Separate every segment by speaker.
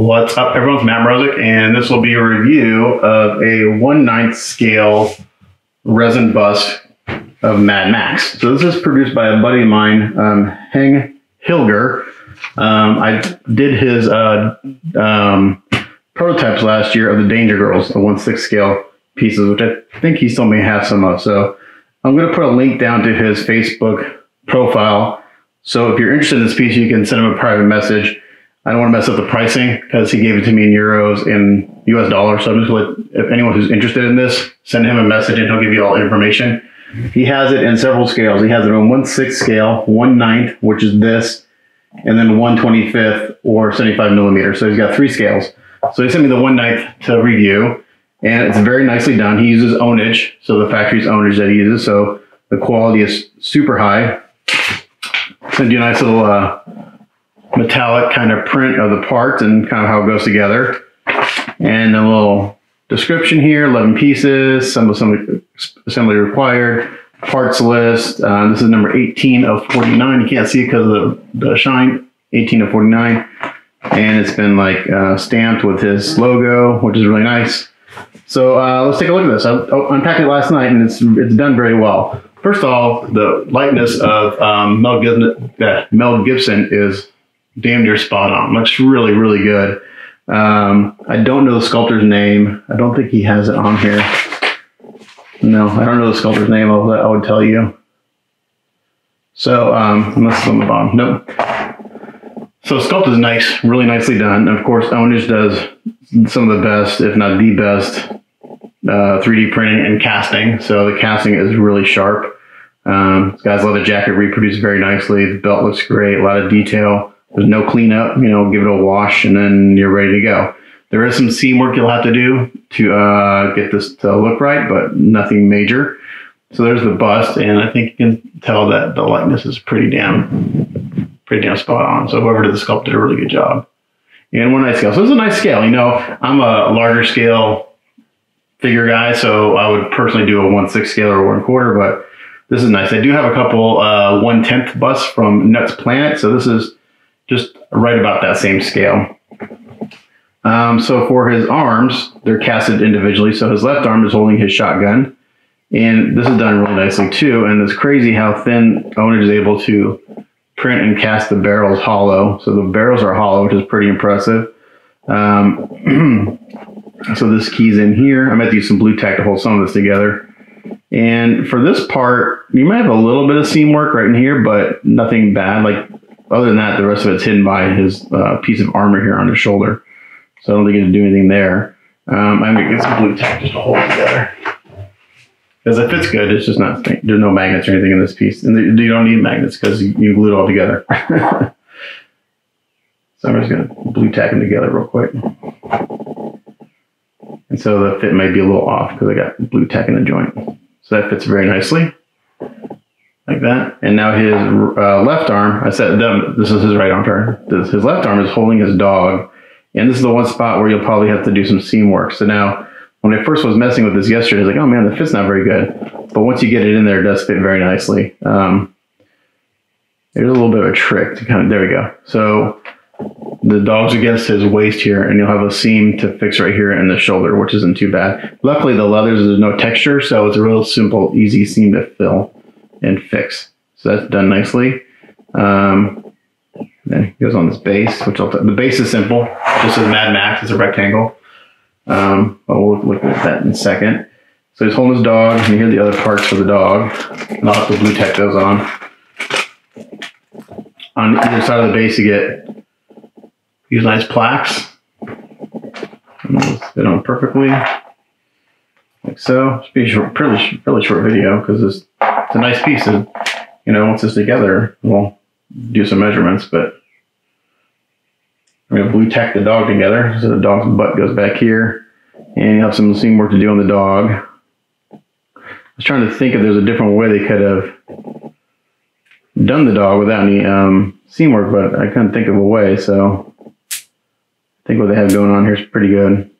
Speaker 1: What's up, everyone? It's Matt Mrozek, and this will be a review of a 1 9th scale resin bust of Mad Max. So this is produced by a buddy of mine, um, Heng Hilger. Um, I did his uh, um, prototypes last year of the Danger Girls, the 1 6 scale pieces, which I think he still may have some of. So I'm going to put a link down to his Facebook profile. So if you're interested in this piece, you can send him a private message I don't want to mess up the pricing because he gave it to me in euros and US dollars. So I'm just to, if anyone who's interested in this, send him a message and he'll give you all information. He has it in several scales. He has it on one sixth scale, one ninth, which is this, and then one twenty fifth or 75 millimeter. So he's got three scales. So he sent me the one ninth to review and it's very nicely done. He uses ownage, so the factory's ownage that he uses. So the quality is super high. Send you a nice little uh, metallic kind of print of the part and kind of how it goes together. And a little description here, 11 pieces, some assembly, assembly required, parts list. Uh, this is number 18 of 49. You can't see it because of the, the shine, 18 of 49. And it's been like uh, stamped with his logo, which is really nice. So uh, let's take a look at this. I, unpacked it last night and it's, it's done very well. First of all, the likeness of um, Mel, Gibson, uh, Mel Gibson is damn near spot on. Looks really, really good. Um, I don't know the sculptor's name. I don't think he has it on here. No, I don't know the sculptor's name. I'll, I would tell you. So, um, unless it's on the bottom. Nope. So sculpt is nice, really nicely done. And of course, Ownage does some of the best, if not the best, uh, 3D printing and casting. So the casting is really sharp. Um, this guy's leather jacket reproduced very nicely. The belt looks great, a lot of detail. There's no cleanup, you know, give it a wash and then you're ready to go. There is some seam work you'll have to do to uh, get this to look right, but nothing major. So there's the bust, and I think you can tell that the likeness is pretty damn, pretty damn spot on. So whoever did the sculpt did a really good job. And one nice scale. So it's a nice scale. You know, I'm a larger scale figure guy, so I would personally do a one six scale or one quarter, but this is nice. I do have a couple uh, one tenth busts from Nuts Planet, so this is just right about that same scale. Um, so for his arms, they're casted individually. So his left arm is holding his shotgun. And this is done really nicely too. And it's crazy how thin Ownage is able to print and cast the barrels hollow. So the barrels are hollow, which is pretty impressive. Um, so this key's in here. I might use some blue tack to hold some of this together. And for this part, you might have a little bit of seam work right in here, but nothing bad. Like other than that, the rest of it's hidden by his uh, piece of armor here on his shoulder. So I don't think can do anything there. Um, I'm gonna get some blue tack just to hold it together. Because it fits good, it's just not, there's no magnets or anything in this piece. And you don't need magnets because you, you glue it all together. so I'm just gonna blue tack them together real quick. And so the fit may be a little off because I got blue tack in the joint. So that fits very nicely like that. And now his uh, left arm, I said them, this is his right arm, sorry. This, his left arm is holding his dog. And this is the one spot where you'll probably have to do some seam work. So now, when I first was messing with this yesterday, I was like, oh man, the fit's not very good. But once you get it in there, it does fit very nicely. Um, there's a little bit of a trick to kind of, there we go. So the dog's against his waist here, and you'll have a seam to fix right here in the shoulder, which isn't too bad. Luckily, the leathers, there's no texture, so it's a real simple, easy seam to fill and fix. So that's done nicely. Um, then it goes on this base, which I'll the base is simple, just as Mad Max, it's a rectangle. Um, but we'll look at that in a second. So he's holding his dog, and here hear the other parts for the dog. And I'll have the blue tech those on. On either side of the base, you get these nice plaques. And those fit on perfectly, like so. It's be a short, pretty, really short video because it's it's a nice piece. And, you know, once it's together, we'll do some measurements, but I'm going to blue tack the dog together. So the dog's butt goes back here and you have some seam work to do on the dog. I was trying to think if there's a different way they could have done the dog without any um, seam work, but I couldn't think of a way. So I think what they have going on here is pretty good.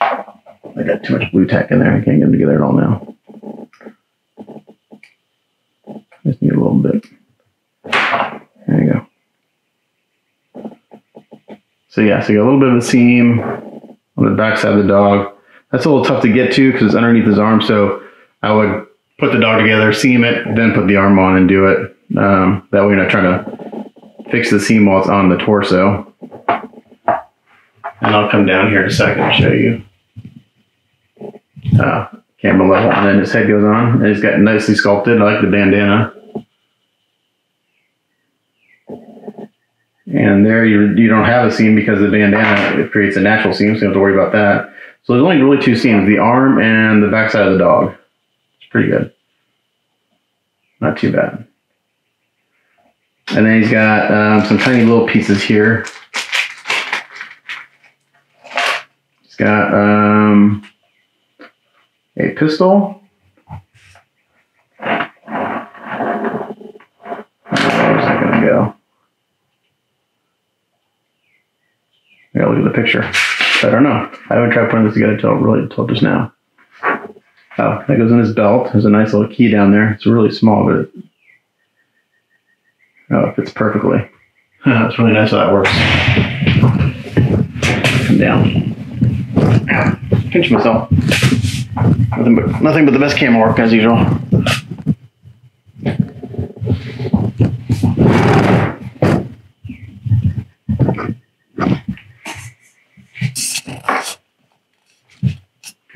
Speaker 1: I got too much blue tack in there. I can't get them together at all now. Just need a little bit. There you go. So yeah, so you got a little bit of a seam on the backside of the dog. That's a little tough to get to because it's underneath his arm. So I would put the dog together, seam it, then put the arm on and do it. Um, that way you're not trying to fix the seam while it's on the torso. And I'll come down here in a second and show you. Uh, camera level, and then his head goes on, and he's got nicely sculpted. I like the bandana. And there you you don't have a seam because the bandana it creates a natural seam, so you don't have to worry about that. So there's only really two seams: the arm and the backside of the dog. It's pretty good. Not too bad. And then he's got um, some tiny little pieces here. He's got um, a pistol. Where's that going to go? I gotta look at the picture. I don't know. I haven't tried putting this together until really until just now. Oh, that goes in his belt. There's a nice little key down there. It's really small, but it, oh, it fits perfectly. That's really nice how that works. Come down. Ow. Pinch myself. Nothing but nothing but the best camera work as usual.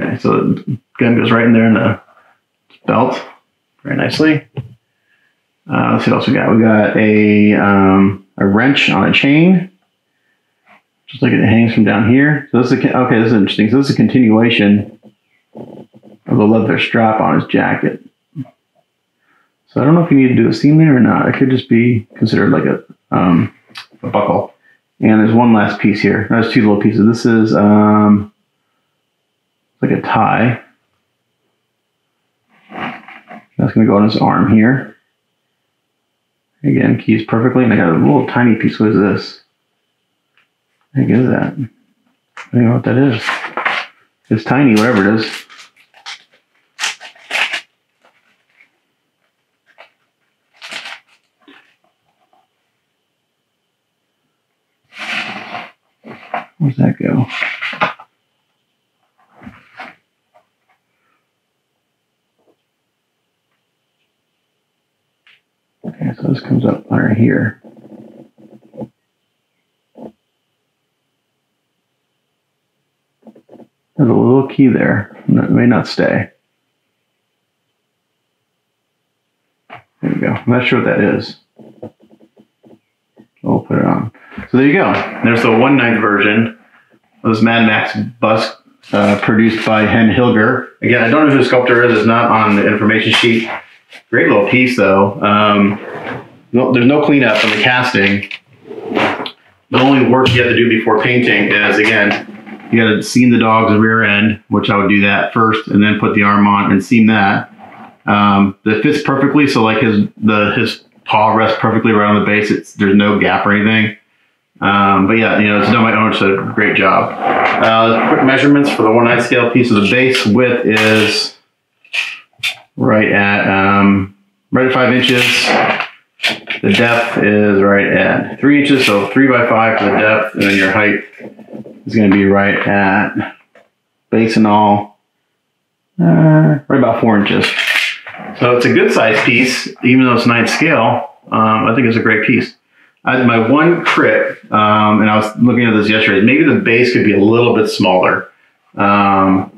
Speaker 1: Okay, so the gun goes right in there in the belt, very nicely. Uh, let's see what else we got. We got a um, a wrench on a chain. Just like it hangs from down here. So this is a, okay. This is interesting. So this is a continuation of the leather strap on his jacket. So I don't know if you need to do a seam there or not. It could just be considered like a um, a buckle. And there's one last piece here. There's two little pieces. This is um, like a tie. That's going to go on his arm here. Again, keys perfectly. And I got a little tiny piece. What is this? I is that? I don't know what that is. It's tiny, whatever it is. Where's that go? Okay, so this comes up right here. There's a little key there. It may not stay. There we go. I'm not sure what that is. We'll put it on. So there you go. There's the one ninth version of this Mad Max bus uh, produced by Heng Hilger. Again, I don't know who the sculptor is. It's not on the information sheet. Great little piece, though. Um, no, there's no cleanup on the casting. The only work you have to do before painting is, again, you got to seam the dog's rear end, which I would do that first, and then put the arm on and seam that. Um, that fits perfectly, so like his the his paw rests perfectly right on the base. It's there's no gap or anything. Um, but yeah, you know, it's done by owner, so great job. Uh, quick measurements for the one nine scale piece of the base width is right at um, right at five inches. The depth is right at three inches, so three by five for the depth, and then your height is going to be right at base and all, uh, right about four inches. So it's a good size piece, even though it's ninth scale. Um, I think it's a great piece. I, my one crit, um, and I was looking at this yesterday, maybe the base could be a little bit smaller. Um,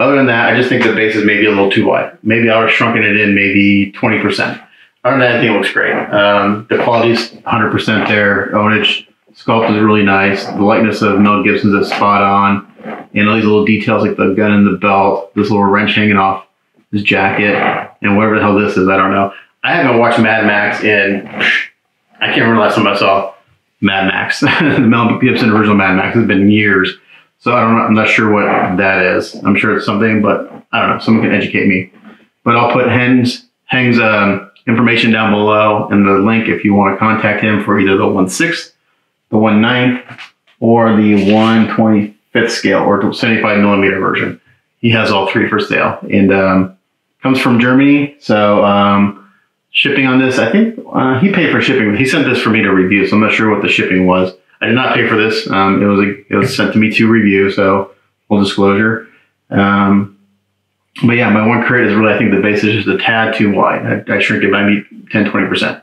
Speaker 1: other than that, I just think the base is maybe a little too wide. Maybe I was shrunking it in maybe 20%. Other than that, I think it looks great. Um, the quality's 100% there. Ownage sculpt is really nice. The likeness of Mel Gibson's is spot on. And all these little details like the gun in the belt, this little wrench hanging off his jacket, and whatever the hell this is, I don't know. I haven't watched Mad Max in, I can't remember the last time I saw Mad Max. the Mel Gibson original Mad Max has been years. So I don't know, I'm not sure what that is. I'm sure it's something, but I don't know. Someone can educate me. But I'll put Heng's, Heng's um, information down below and the link if you want to contact him for either the 1 6th, the 1 9th, or the 1 25th scale or 75 millimeter version. He has all three for sale and um, comes from Germany. So um, shipping on this, I think uh, he paid for shipping. He sent this for me to review, so I'm not sure what the shipping was. I did not pay for this. Um, it was a, it was sent to me to review, so full disclosure. Um, but yeah, my one crit is really I think the base is just a tad too wide. I, I shrink it by maybe 10 20 percent,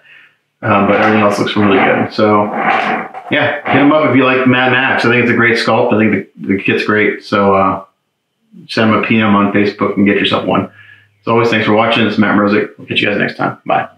Speaker 1: um, but everything else looks really good. So yeah, hit them up if you like Mad Max. I think it's a great sculpt. I think the, the kit's great. So uh, send them a PM on Facebook and get yourself one. As always, thanks for watching. It's Matt Mrozek. We'll catch you guys next time. Bye.